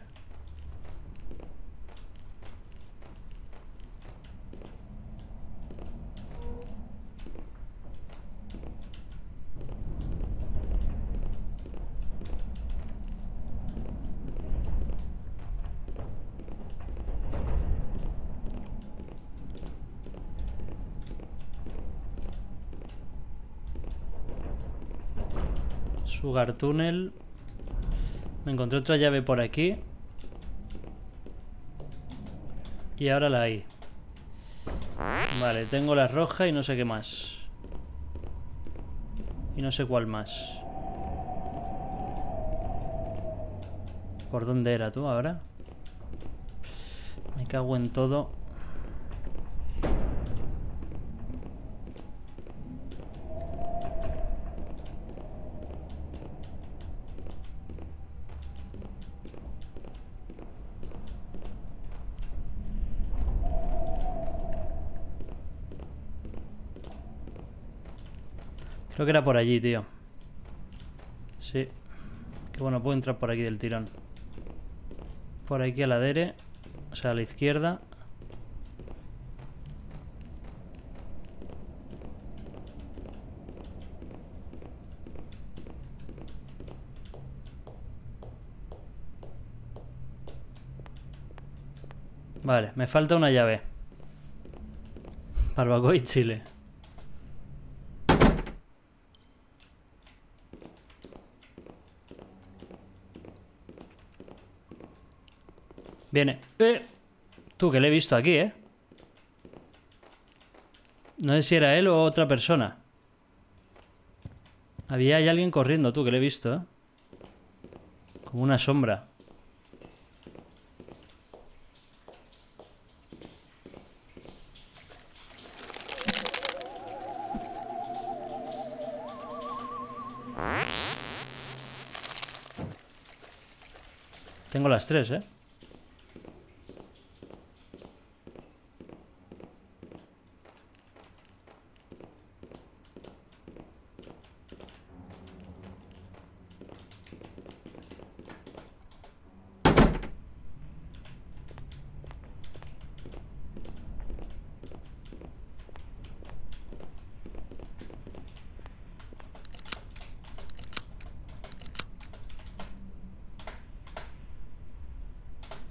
S1: Sugar Tunnel me encontré otra llave por aquí. Y ahora la hay. Vale, tengo la roja y no sé qué más. Y no sé cuál más. ¿Por dónde era tú ahora? Me cago en todo. Creo que era por allí, tío. Sí. Que bueno, puedo entrar por aquí del tirón. Por aquí a la dere. O sea, a la izquierda. Vale, me falta una llave. Barbacoa y chile. Viene. ¡Eh! Tú, que le he visto aquí, ¿eh? No sé si era él o otra persona. Había alguien corriendo, tú, que le he visto, ¿eh? Como una sombra. Tengo las tres, ¿eh?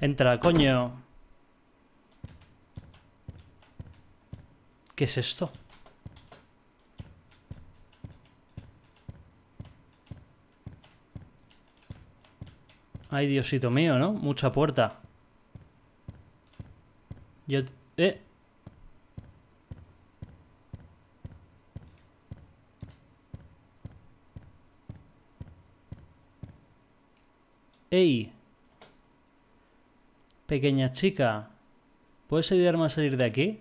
S1: Entra, coño. ¿Qué es esto? Ay, Diosito mío, ¿no? Mucha puerta. Yo... Eh. Pequeña chica, ¿puedes ayudarme a salir de aquí?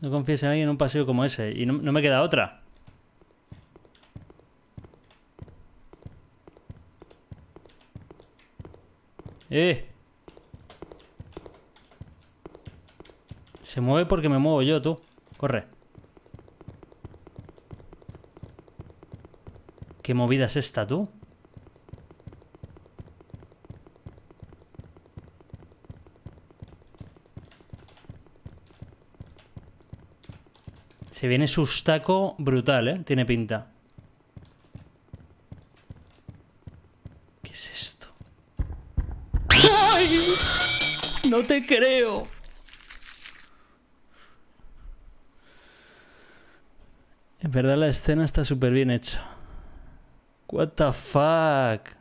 S1: No confíes en mí en un paseo como ese. Y no, no me queda otra. ¡Eh! Se mueve porque me muevo yo, tú. Corre. ¿Qué movida es esta, tú? Se viene sustaco brutal, ¿eh? Tiene pinta. Verdad la escena está súper bien hecha. What the fuck.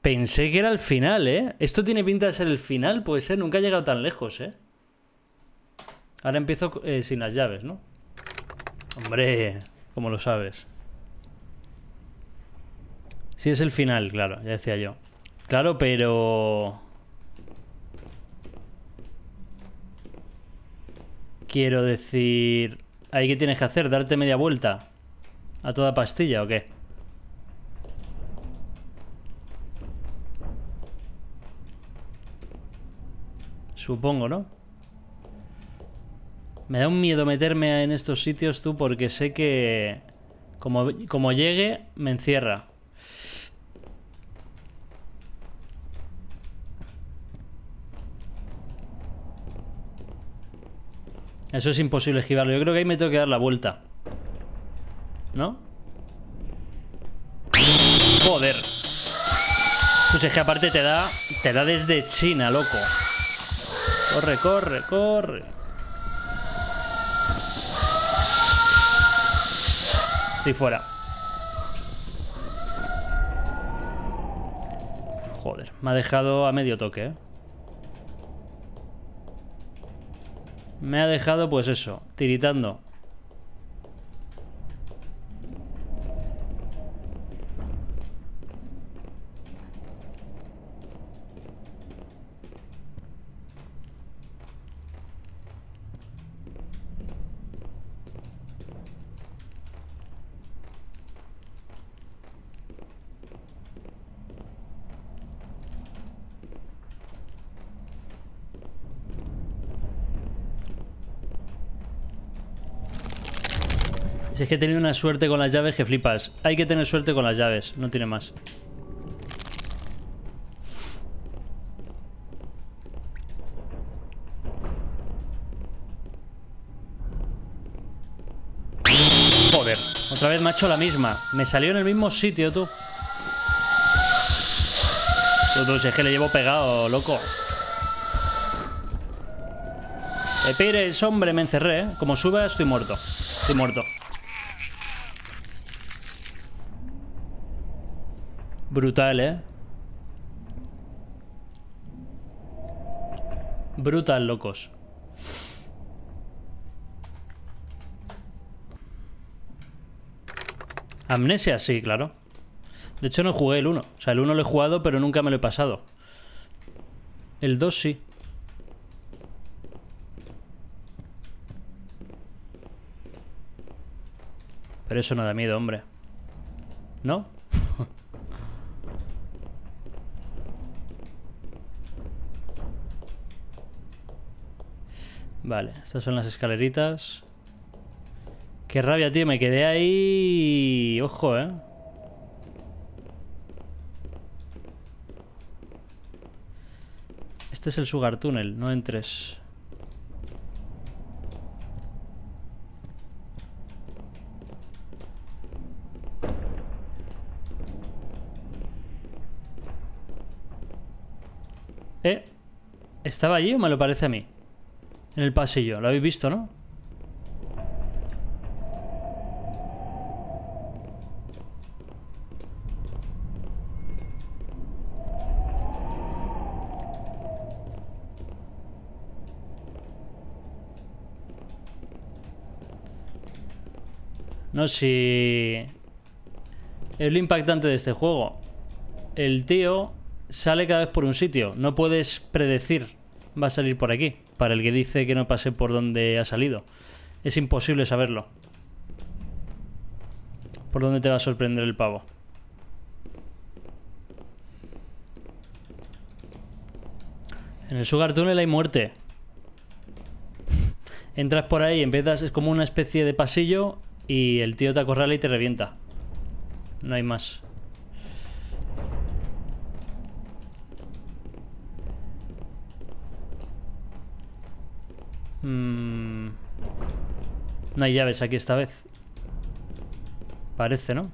S1: Pensé que era el final, ¿eh? Esto tiene pinta de ser el final, puede ser. Nunca he llegado tan lejos, ¿eh? Ahora empiezo eh, sin las llaves, ¿no? Hombre, ¿cómo lo sabes? Sí, es el final, claro, ya decía yo. Claro, pero... Quiero decir... ¿Ahí qué tienes que hacer? ¿Darte media vuelta? ¿A toda pastilla o qué? Supongo, ¿no? Me da un miedo meterme en estos sitios tú porque sé que... Como, como llegue, me encierra. Eso es imposible esquivarlo. Yo creo que ahí me tengo que dar la vuelta. ¿No? Joder. Pues es que aparte te da. Te da desde China, loco. Corre, corre, corre. Estoy fuera. Joder, me ha dejado a medio toque, ¿eh? Me ha dejado, pues eso, tiritando. Es que he tenido una suerte con las llaves que flipas. Hay que tener suerte con las llaves, no tiene más. Joder, otra vez me ha hecho la misma. Me salió en el mismo sitio, tú. Tú, tú, es que le llevo pegado, loco. Te pires, hombre, me encerré, ¿eh? Como suba, estoy muerto. Estoy muerto. Brutal, ¿eh? Brutal, locos. Amnesia, sí, claro. De hecho, no jugué el 1. O sea, el 1 lo he jugado, pero nunca me lo he pasado. El 2 sí. Pero eso no da miedo, hombre. ¿No? Vale, estas son las escaleritas. Qué rabia, tío. Me quedé ahí... Ojo, ¿eh? Este es el Sugar Tunnel. No entres. ¿Eh? ¿Estaba allí o me lo parece a mí? En el pasillo. ¿Lo habéis visto, no? No, si... Es lo impactante de este juego. El tío sale cada vez por un sitio. No puedes predecir. Va a salir por aquí. Para el que dice que no pase por donde ha salido. Es imposible saberlo. ¿Por dónde te va a sorprender el pavo? En el Sugar Tunnel hay muerte. (laughs) Entras por ahí, empiezas, es como una especie de pasillo y el tío te acorrala y te revienta. No hay más. Mm. No hay llaves aquí esta vez. Parece, ¿no?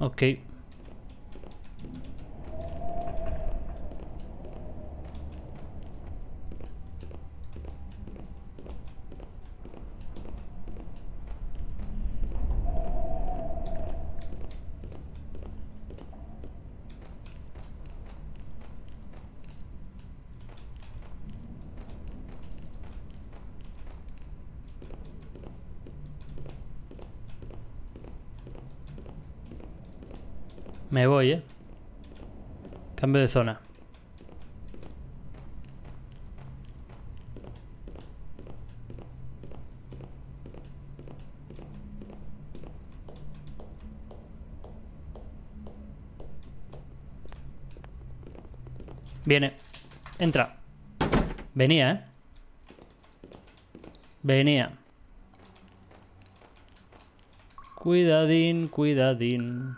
S1: Ok. Me voy, ¿eh? Cambio de zona. Viene. Entra. Venía, ¿eh? Venía. Cuidadín, cuidadín.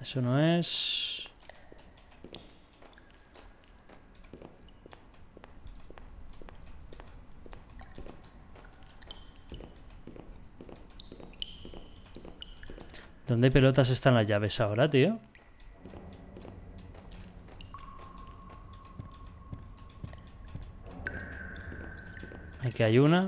S1: Eso no es. ¿Dónde pelotas están las llaves ahora, tío? Aquí hay una.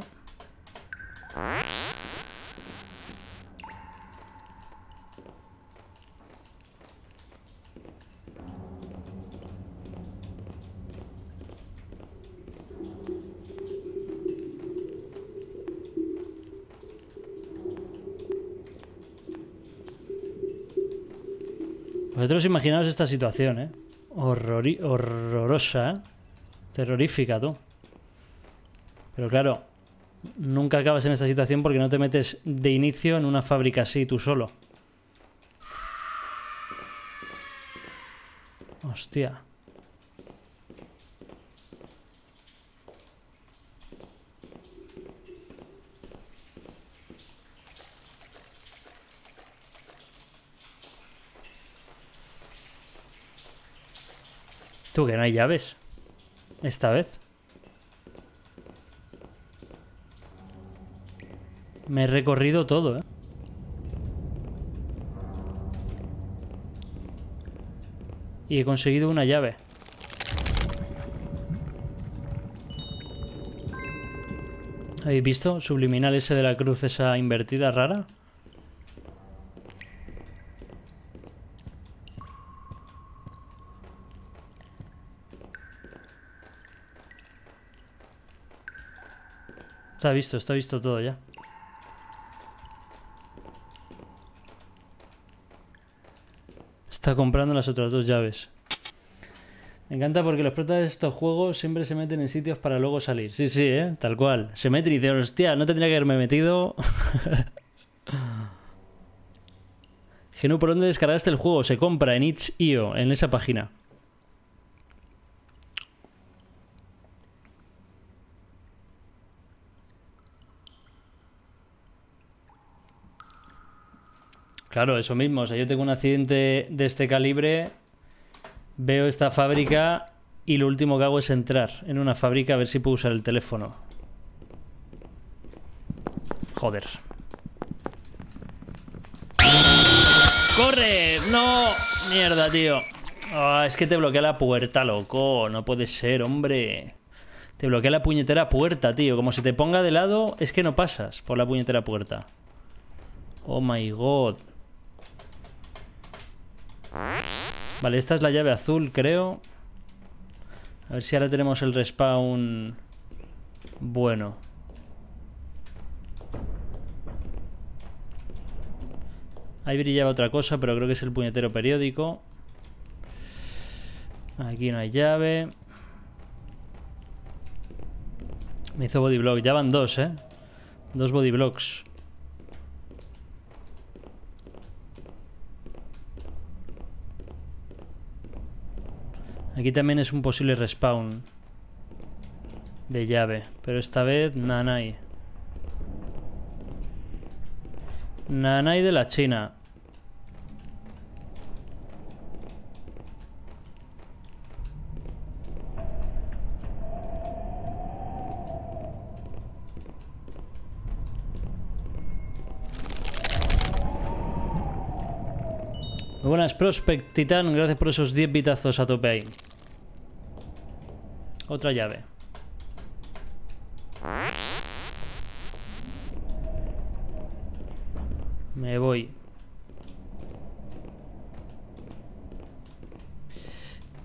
S1: Vosotros imaginaos esta situación, ¿eh? Horrorosa, ¿eh? Terrorífica, tú. Pero claro, nunca acabas en esta situación porque no te metes de inicio en una fábrica así tú solo. Hostia. Tú que no hay llaves. Esta vez. Me he recorrido todo, ¿eh? Y he conseguido una llave. ¿Habéis visto? Subliminal ese de la cruz, esa invertida rara. Está visto, está visto todo ya. Está comprando las otras dos llaves. Me encanta porque los protas de estos juegos siempre se meten en sitios para luego salir. Sí, sí, ¿eh? Tal cual. Se meten y dicen, hostia, no tendría que haberme metido. (laughs) Genu, ¿por dónde descargaste el juego? Se compra en itch.io, en esa página. Claro, eso mismo. O sea, yo tengo un accidente de este calibre, veo esta fábrica y lo último que hago es entrar en una fábrica a ver si puedo usar el teléfono. Joder. ¡Corre! ¡No! Mierda, tío. Ah, es que te bloquea la puerta, loco. No puede ser, hombre. Te bloquea la puñetera puerta, tío. Como se te ponga de lado, es que no pasas por la puñetera puerta. Oh my god. Vale, esta es la llave azul, creo. A ver si ahora tenemos el respawn bueno. Ahí brillaba otra cosa, pero creo que es el puñetero periódico. Aquí no hay llave. Me hizo body block. Ya van dos, ¿eh? Dos body Aquí también es un posible respawn de llave, pero esta vez Nanai. Nanai de la China. Buenas, Prospect Titan. Gracias por esos 10 bitazos a tope ahí. Otra llave. Me voy.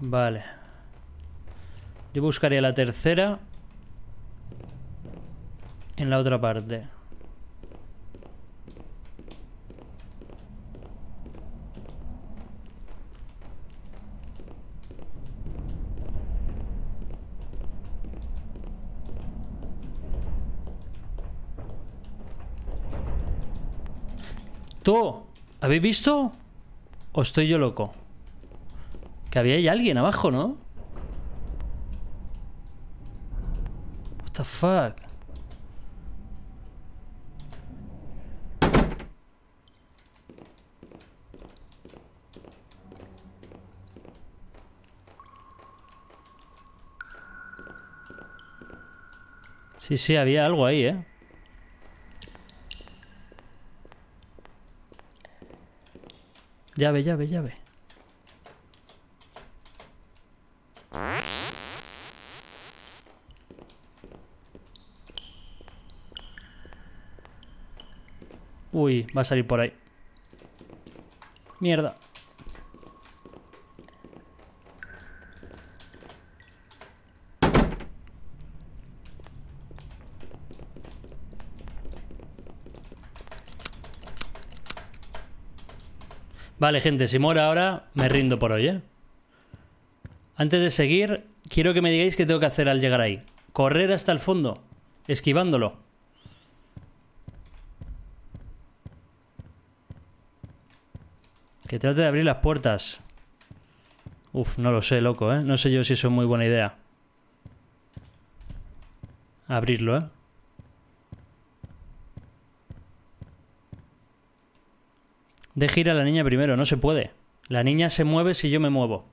S1: Vale. Yo buscaría la tercera en la otra parte. ¡Tú! ¿Habéis visto? ¿O estoy yo loco? Que había ahí alguien abajo, ¿no? What the fuck? Sí, sí, había algo ahí, ¿eh? Llave, llave, llave. Uy, va a salir por ahí. Mierda. Vale, gente, si muero ahora, me rindo por hoy, ¿eh? Antes de seguir, quiero que me digáis qué tengo que hacer al llegar ahí. Correr hasta el fondo, esquivándolo. Que trate de abrir las puertas. Uf, no lo sé, loco, ¿eh? No sé yo si eso es muy buena idea. Abrirlo, ¿eh? Deje ir a la niña primero, no se puede. La niña se mueve si yo me muevo.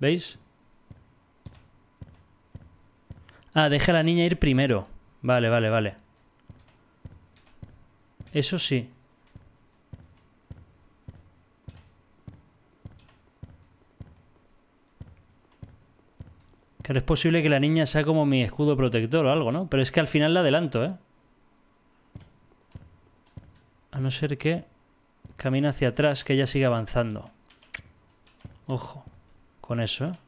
S1: ¿Veis? Ah, deja a la niña ir primero. Vale, vale, vale. Eso sí. Claro, es posible que la niña sea como mi escudo protector o algo, ¿no? Pero es que al final la adelanto, ¿eh? A no ser que camina hacia atrás, que ella sigue avanzando. Ojo con eso, ¿eh?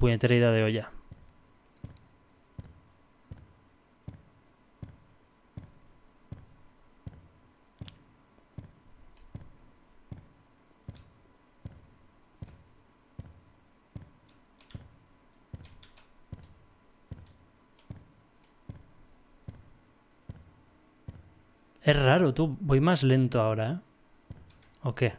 S1: Puñetera idea de olla. Es raro, tú. Voy más lento ahora, ¿eh? ¿O qué?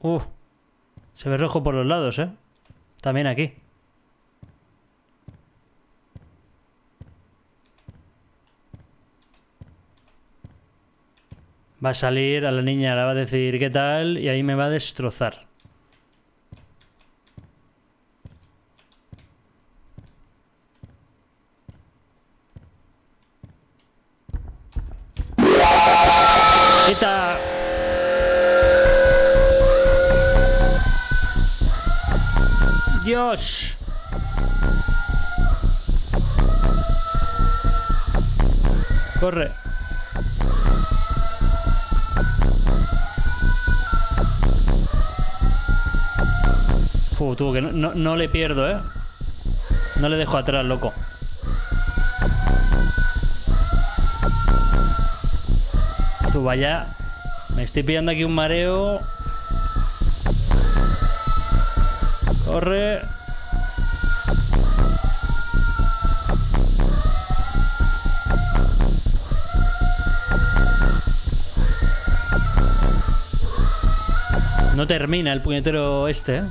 S1: Uh, se ve rojo por los lados, ¿eh? También aquí. Va a salir, a la niña le va a decir qué tal y ahí me va a destrozar. Pierdo, ¿eh? No le dejo atrás, loco. Tú, vaya. Me estoy pillando aquí un mareo. Corre. No termina el puñetero este, ¿eh?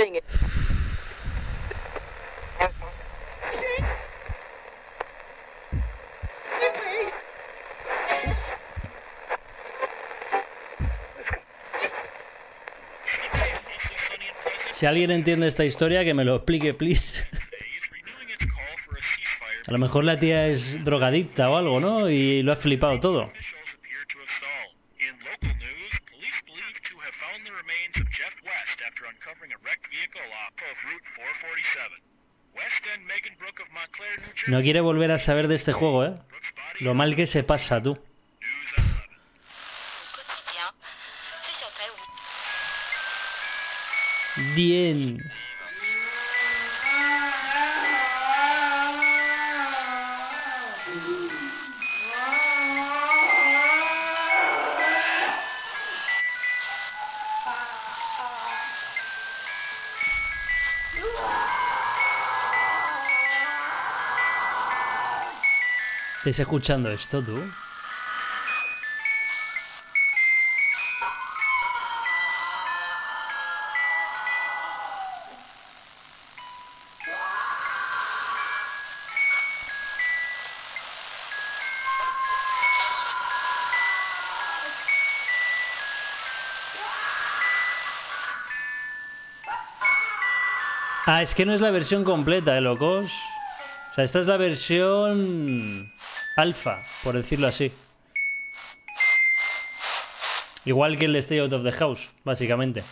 S3: It.
S1: Si alguien entiende esta historia, que me lo explique, please. A lo mejor la tía es drogadicta o algo, ¿no? Y lo ha flipado todo. No quiere volver a saber de este juego, ¿eh? Lo mal que se pasa, tú.
S4: news at 11.
S5: Au quotidien, ces châtaignes
S1: Bien. ¿Estáis escuchando esto, tú? Ah, es que no es la versión completa, ¿eh, locos? O sea, esta es la versión alfa, por decirlo así. Igual que el de Stay Out of the House, básicamente.